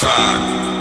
Sabe?